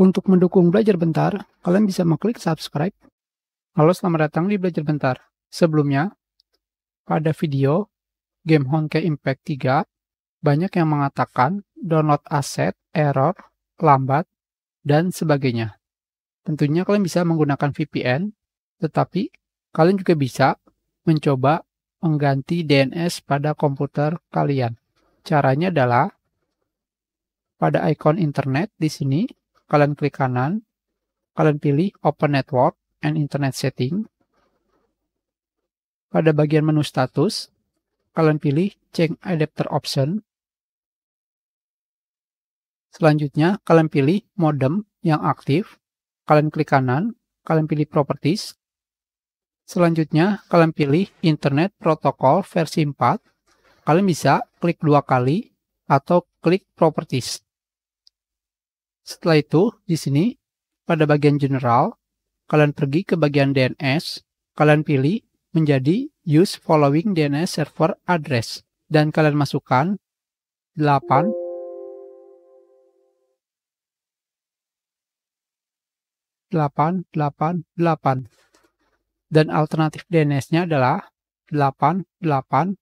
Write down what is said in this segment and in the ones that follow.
Untuk mendukung Belajar Bentar, kalian bisa mengklik subscribe. Halo, selamat datang di Belajar Bentar. Sebelumnya, pada video game Honkai Impact 3, banyak yang mengatakan download aset, error, lambat, dan sebagainya. Tentunya kalian bisa menggunakan VPN, tetapi kalian juga bisa mencoba mengganti DNS pada komputer kalian. Caranya adalah pada ikon internet di sini kalian klik kanan, kalian pilih Open Network and Internet Setting. Pada bagian menu status, kalian pilih Change Adapter Option. Selanjutnya, kalian pilih modem yang aktif. Kalian klik kanan, kalian pilih Properties. Selanjutnya, kalian pilih Internet Protocol versi 4. Kalian bisa klik dua kali atau klik Properties. Setelah itu, di sini, pada bagian general, kalian pergi ke bagian DNS, kalian pilih menjadi use following DNS server address, dan kalian masukkan 8 8, 8, 8. Dan alternatif DNS-nya adalah 8, 8,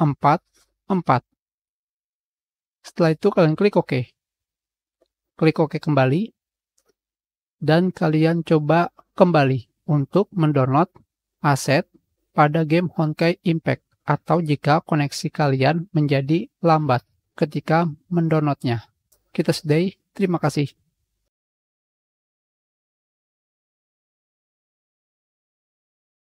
4, 4. Setelah itu kalian klik OK. Klik OK kembali. Dan kalian coba kembali untuk mendownload aset pada game Honkai Impact atau jika koneksi kalian menjadi lambat ketika mendownloadnya. Kita sudahi, terima kasih.